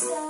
yourself.